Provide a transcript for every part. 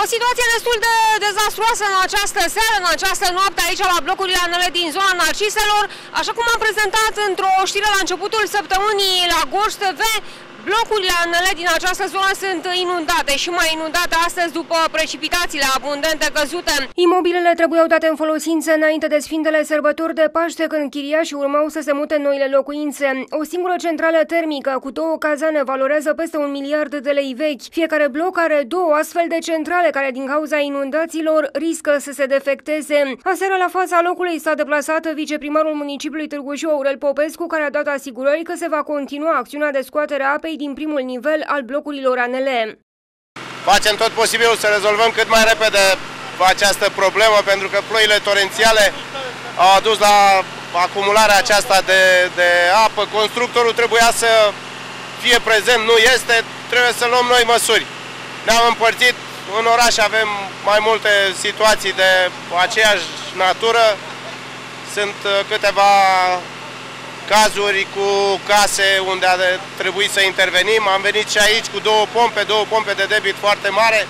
O situație destul de dezastruoasă în această seară, în această noapte aici la blocurile anele din zona Narciselor. Așa cum am prezentat într-o știre la începutul săptămânii la Gorj TV, Blocurile anele din această zonă sunt inundate și mai inundate astăzi după precipitațiile abundente căzute. Imobilele trebuiau date în folosință înainte de Sfintele Sărbători de Paște, când chiriașii urmau să se mute în noile locuințe. O singură centrală termică cu două cazane valorează peste un miliard de lei vechi. Fiecare bloc are două astfel de centrale care, din cauza inundațiilor, riscă să se defecteze. Aseară, la fața locului s-a deplasat viceprimarul municipiului Târgu Jiu, Aurel Popescu, care a dat asigurări că se va continua acțiunea de scoatere a apei apei din primul nivel al blocurilor ANL. Facem tot posibilul să rezolvăm cât mai repede această problemă, pentru că ploile torențiale au adus la acumularea aceasta de, de apă. Constructorul trebuia să fie prezent, nu este, trebuie să luăm noi măsuri. Ne-am împărțit, în oraș avem mai multe situații de aceeași natură, sunt uh, câteva cazuri cu case unde a trebuit să intervenim. Am venit și aici cu două pompe, două pompe de debit foarte mare.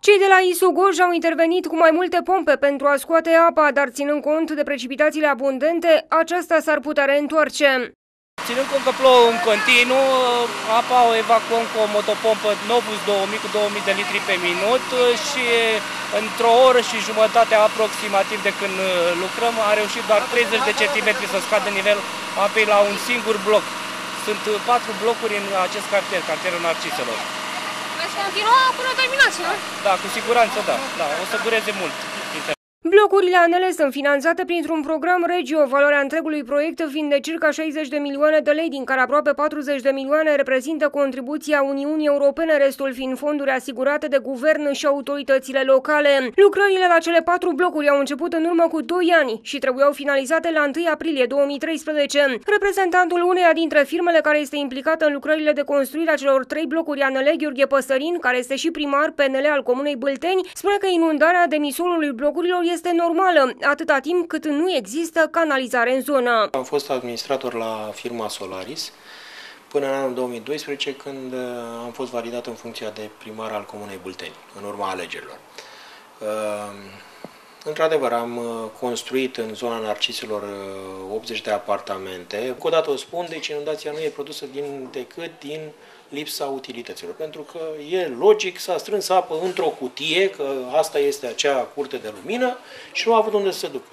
Cei de la Isugoj au intervenit cu mai multe pompe pentru a scoate apa, dar ținând cont de precipitațiile abundente, aceasta s-ar putea reîntoarce. Ținând cont că plouă în continuu, apa o evacuăm cu o motopompă Novus 2000 cu 2000 de litri pe minut și într-o oră și jumătate aproximativ de când lucrăm a reușit doar 30 de centimetri să scadă nivelul apei la un singur bloc. Sunt patru blocuri în acest cartier, cartierul Narciselor. Veți continua până terminați, nu? Da, cu siguranță da. da o să dureze mult. Blocurile ANL sunt finanțate printr-un program Regio, valoarea întregului proiect fiind de circa 60 de milioane de lei, din care aproape 40 de milioane reprezintă contribuția Uniunii Europene, restul fiind fonduri asigurate de guvern și autoritățile locale. Lucrările la cele patru blocuri au început în urmă cu 2 ani și trebuiau finalizate la 1 aprilie 2013. Reprezentantul uneia dintre firmele care este implicată în lucrările de construire a celor trei blocuri ANL, Gheorghe Păsărin, care este și primar PNL al Comunei Bâlteni, spune că inundarea demisolului blocurilor este normală, atâta timp cât nu există canalizare în zonă. Am fost administrator la firma Solaris până în anul 2012, când uh, am fost validat în funcția de primar al Comunei Bulteni, în urma alegerilor. Uh, într-adevăr, am uh, construit în zona Narciselor 80 de apartamente. Cu o dată o spun, deci inundația nu e produsă din, decât din lipsa utilităților. Pentru că e logic, s-a strâns apă într-o cutie, că asta este acea curte de lumină și nu a avut unde să se ducă.